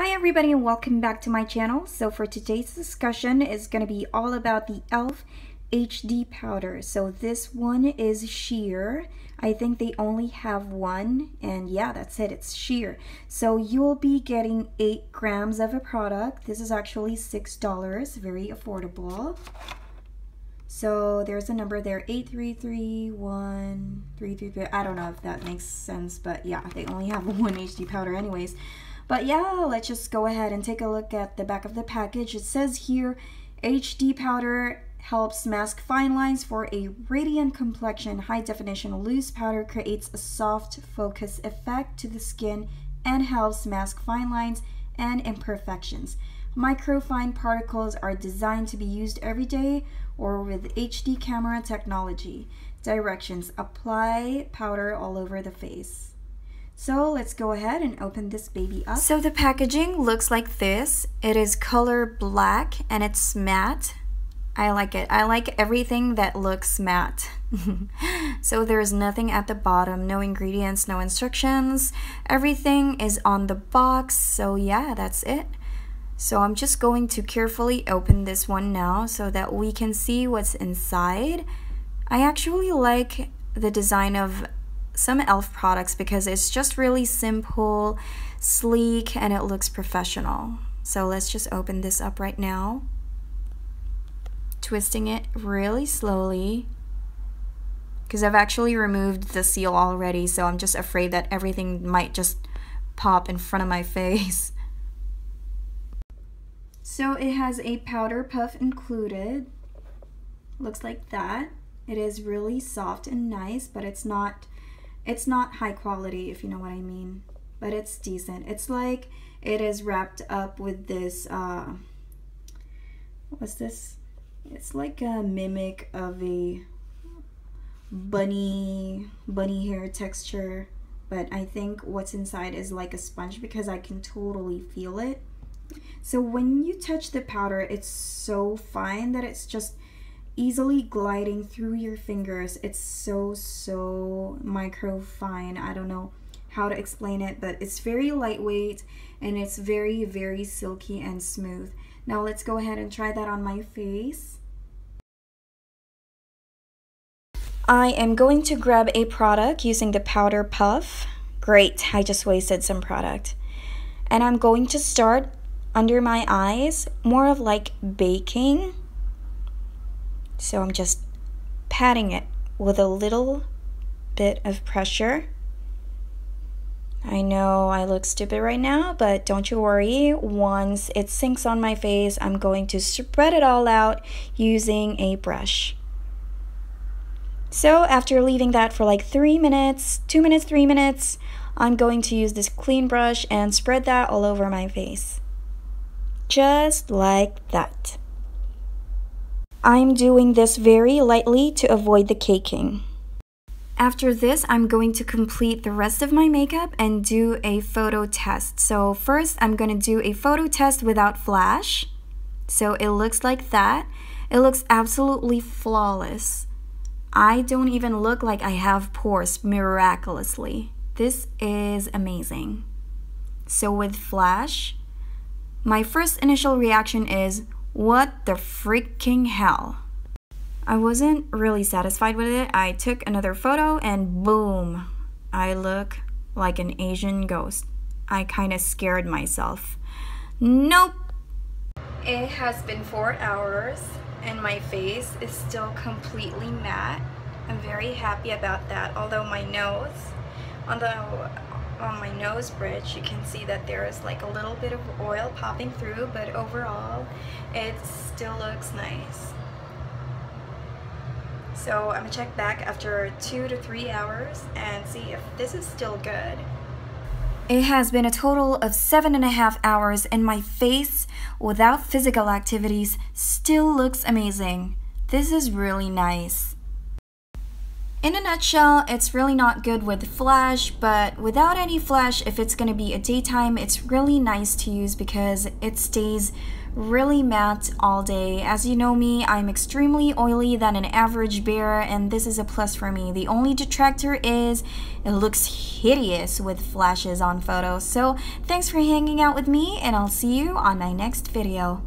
Hi everybody and welcome back to my channel. So for today's discussion is going to be all about the e.l.f. HD powder. So this one is sheer. I think they only have one and yeah that's it it's sheer. So you'll be getting 8 grams of a product. This is actually $6 very affordable. So there's a number there 8331333. I don't know if that makes sense but yeah they only have one HD powder anyways. But yeah, let's just go ahead and take a look at the back of the package. It says here, HD powder helps mask fine lines for a radiant complexion. High definition loose powder creates a soft focus effect to the skin and helps mask fine lines and imperfections. Microfine particles are designed to be used every day or with HD camera technology. Directions apply powder all over the face. So let's go ahead and open this baby up. So the packaging looks like this. It is color black and it's matte. I like it. I like everything that looks matte. so there's nothing at the bottom, no ingredients, no instructions. Everything is on the box. So yeah, that's it. So I'm just going to carefully open this one now so that we can see what's inside. I actually like the design of some e.l.f. products because it's just really simple, sleek, and it looks professional. So let's just open this up right now. Twisting it really slowly because I've actually removed the seal already so I'm just afraid that everything might just pop in front of my face. So it has a powder puff included. Looks like that. It is really soft and nice, but it's not it's not high quality, if you know what I mean, but it's decent. It's like it is wrapped up with this, uh, what's this? It's like a mimic of a bunny, bunny hair texture, but I think what's inside is like a sponge because I can totally feel it. So when you touch the powder, it's so fine that it's just easily gliding through your fingers. It's so, so micro fine. I don't know how to explain it, but it's very lightweight and it's very, very silky and smooth. Now let's go ahead and try that on my face. I am going to grab a product using the powder puff. Great, I just wasted some product. And I'm going to start under my eyes, more of like baking so I'm just patting it with a little bit of pressure. I know I look stupid right now, but don't you worry. Once it sinks on my face, I'm going to spread it all out using a brush. So after leaving that for like three minutes, two minutes, three minutes, I'm going to use this clean brush and spread that all over my face. Just like that. I'm doing this very lightly to avoid the caking. After this, I'm going to complete the rest of my makeup and do a photo test. So first, I'm going to do a photo test without flash. So it looks like that. It looks absolutely flawless. I don't even look like I have pores miraculously. This is amazing. So with flash, my first initial reaction is, what the freaking hell? I wasn't really satisfied with it. I took another photo and boom, I look like an Asian ghost. I kind of scared myself. Nope. It has been four hours and my face is still completely matte. I'm very happy about that, although my nose, although on my nose bridge you can see that there is like a little bit of oil popping through but overall it still looks nice. So I'm gonna check back after two to three hours and see if this is still good. It has been a total of seven and a half hours and my face without physical activities still looks amazing. This is really nice In a nutshell, it's really not good with flash, but without any flash, if it's going to be a daytime, it's really nice to use because it stays really matte all day. As you know me, I'm extremely oily than an average bear and this is a plus for me. The only detractor is it looks hideous with flashes on photos. So thanks for hanging out with me and I'll see you on my next video.